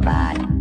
robot.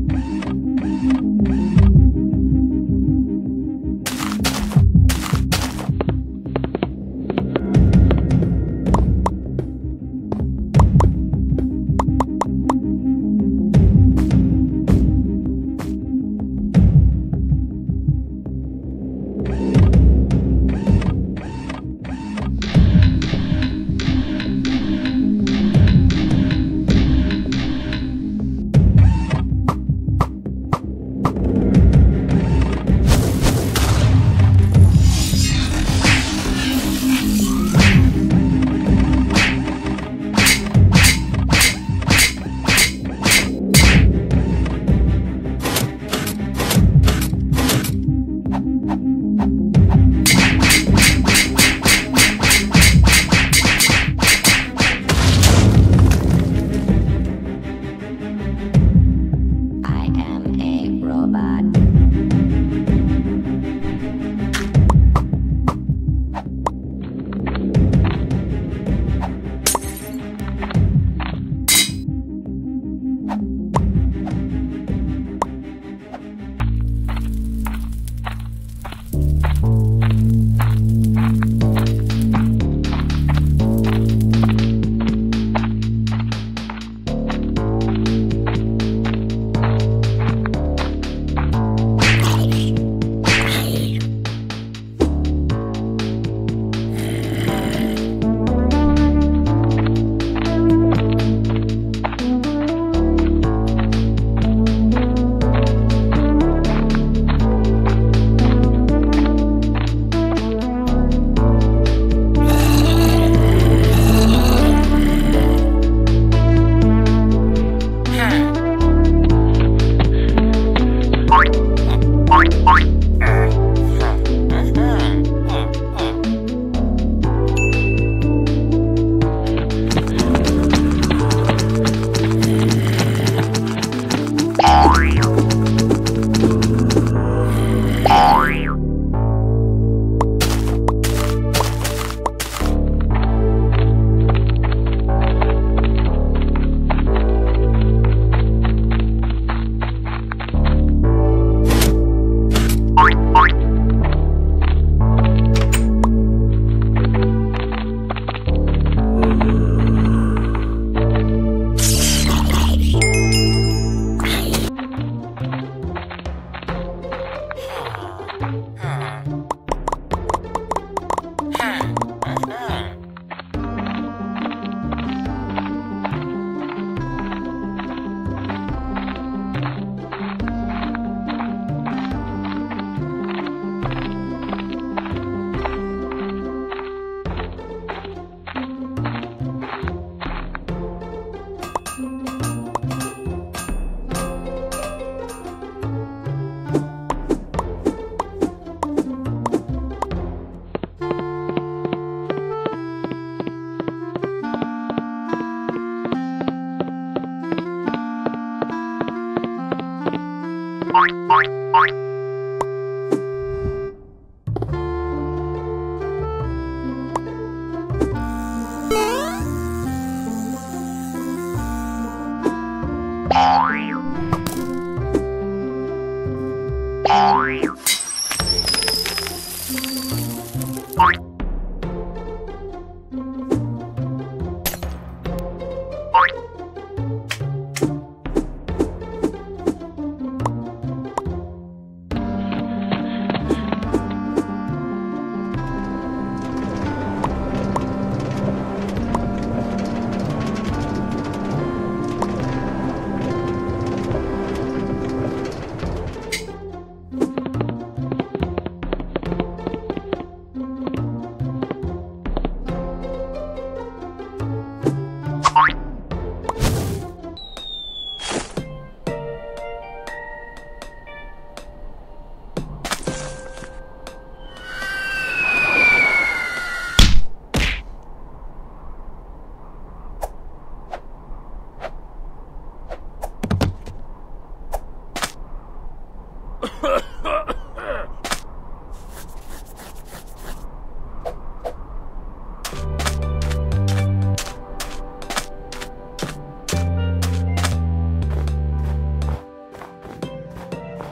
Bye.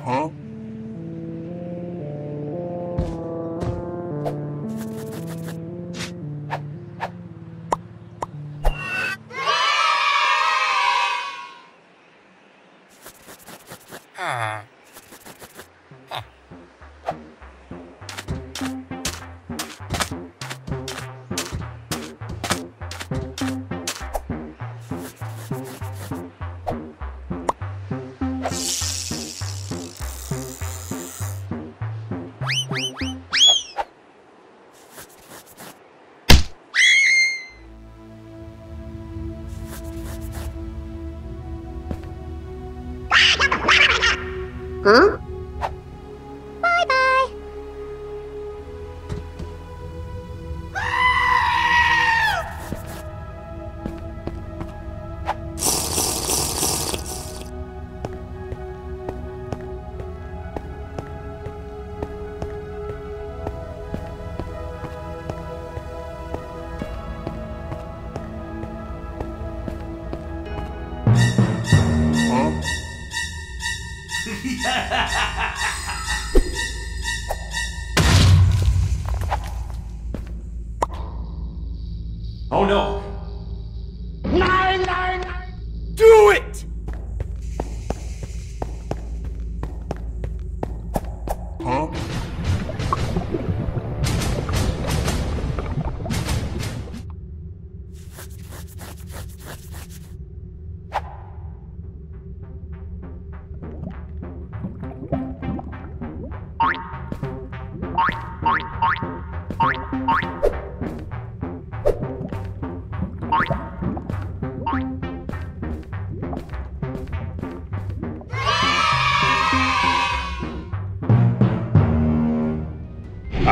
huh? Huh? Oh no!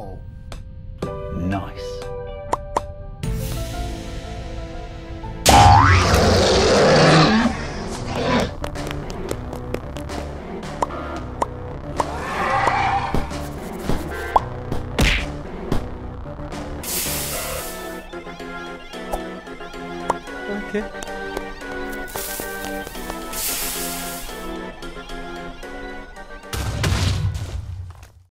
Wow. Nice. Okay.